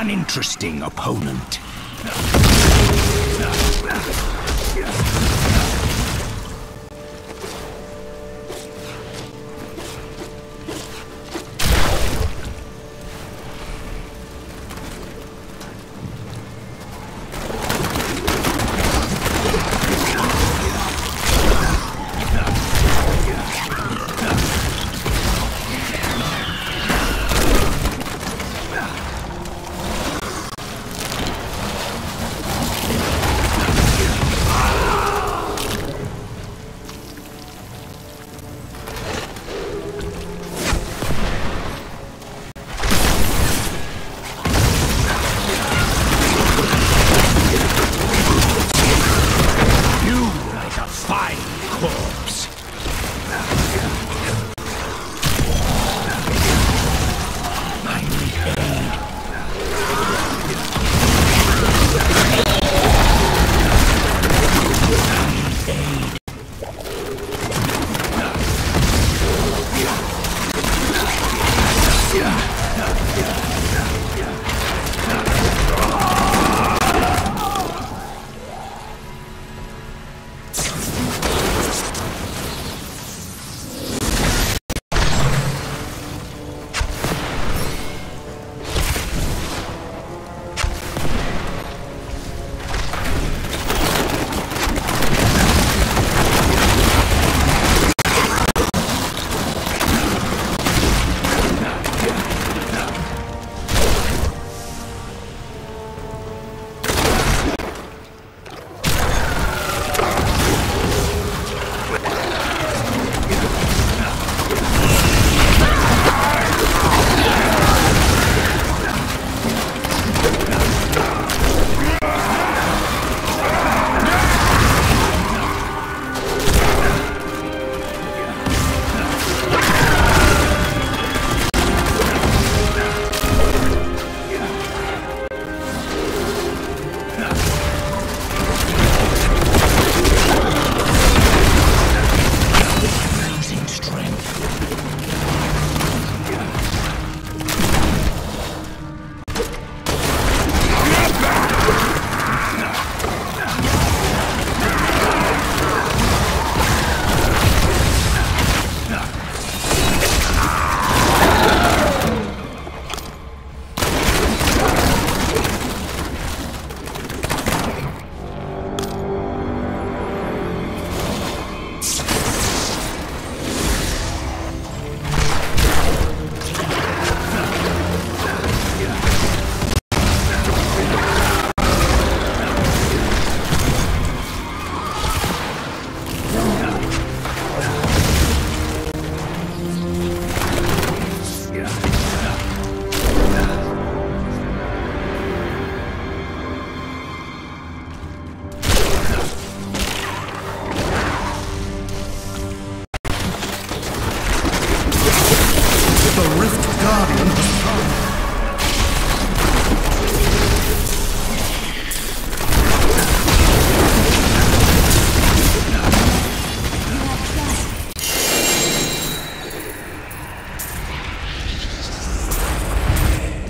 An interesting opponent.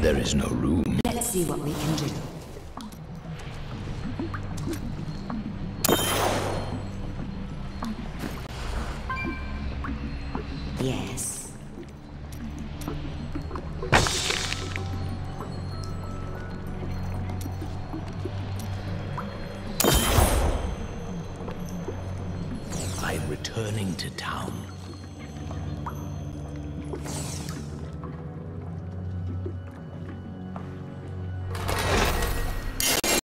There is no room. Let's see what we can do. Yes. Returning to town.